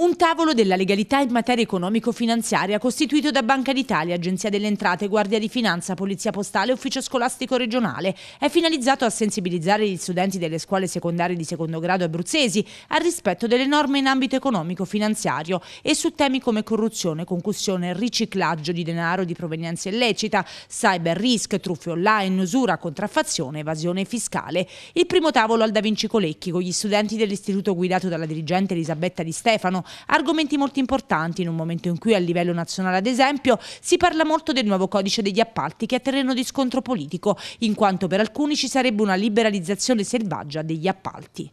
Un tavolo della legalità in materia economico-finanziaria costituito da Banca d'Italia, Agenzia delle Entrate, Guardia di Finanza, Polizia Postale e Ufficio Scolastico Regionale è finalizzato a sensibilizzare gli studenti delle scuole secondarie di secondo grado abruzzesi al rispetto delle norme in ambito economico-finanziario e su temi come corruzione, concussione, riciclaggio di denaro di provenienza illecita, cyber risk, truffe online, usura, contraffazione, evasione fiscale. Il primo tavolo al Da Vinci Colecchi con gli studenti dell'istituto guidato dalla dirigente Elisabetta Di Stefano argomenti molto importanti in un momento in cui a livello nazionale, ad esempio, si parla molto del nuovo codice degli appalti che è terreno di scontro politico, in quanto per alcuni ci sarebbe una liberalizzazione selvaggia degli appalti.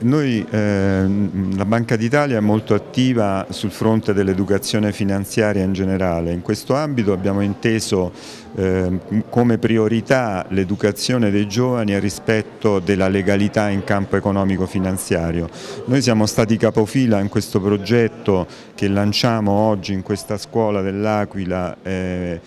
Noi, eh, la Banca d'Italia è molto attiva sul fronte dell'educazione finanziaria in generale. In questo ambito abbiamo inteso eh, come priorità l'educazione dei giovani rispetto della legalità in campo economico-finanziario. Noi siamo stati capofila in questo progetto che lanciamo oggi in questa scuola dell'Aquila eh,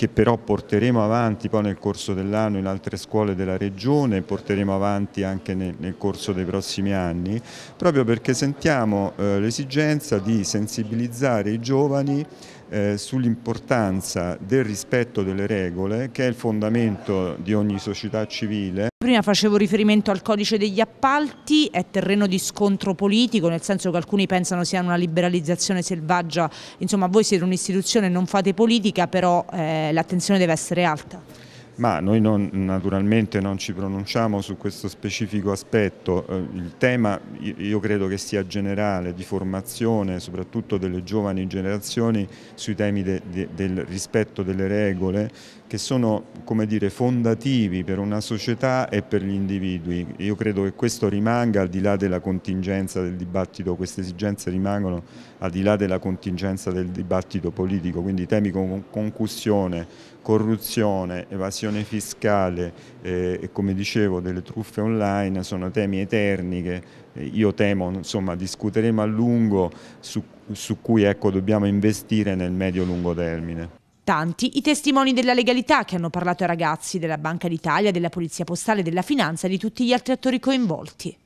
che però porteremo avanti poi nel corso dell'anno in altre scuole della Regione, porteremo avanti anche nel, nel corso dei prossimi anni, proprio perché sentiamo eh, l'esigenza di sensibilizzare i giovani eh, sull'importanza del rispetto delle regole, che è il fondamento di ogni società civile. Prima facevo riferimento al codice degli appalti, è terreno di scontro politico, nel senso che alcuni pensano sia una liberalizzazione selvaggia, insomma voi siete un'istituzione, non fate politica, però eh, l'attenzione deve essere alta. Ma noi non, naturalmente non ci pronunciamo su questo specifico aspetto, eh, il tema io credo che sia generale di formazione soprattutto delle giovani generazioni sui temi de, de, del rispetto delle regole che sono come dire, fondativi per una società e per gli individui. Io credo che questo rimanga al di là della contingenza del dibattito, queste esigenze rimangono al di là della contingenza del dibattito politico, quindi temi come concussione, corruzione, evasione fiscale eh, e come dicevo delle truffe online sono temi eterni che eh, io temo insomma, discuteremo a lungo su, su cui ecco, dobbiamo investire nel medio-lungo termine tanti i testimoni della legalità che hanno parlato ai ragazzi della Banca d'Italia, della Polizia Postale, della Finanza e di tutti gli altri attori coinvolti.